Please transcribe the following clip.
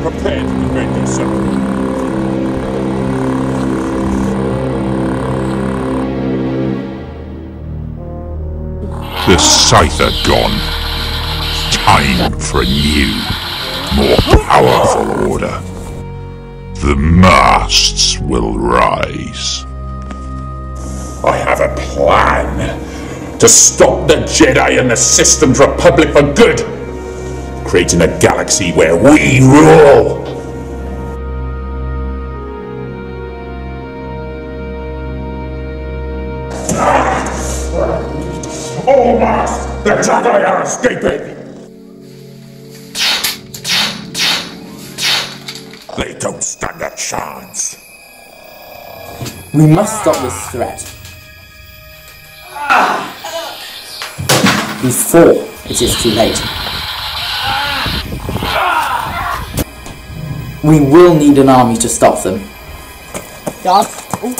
Make them separate. The Scyther gone. Time for a new, more powerful order. The masts will rise. I have a plan to stop the Jedi and the Systems Republic for good, creating a galaxy where we rule. Oh, Mars! The Jedi are escaping! They don't stand a chance. We must stop this threat. Before it is too late. We will need an army to stop them. Yes. Ooh.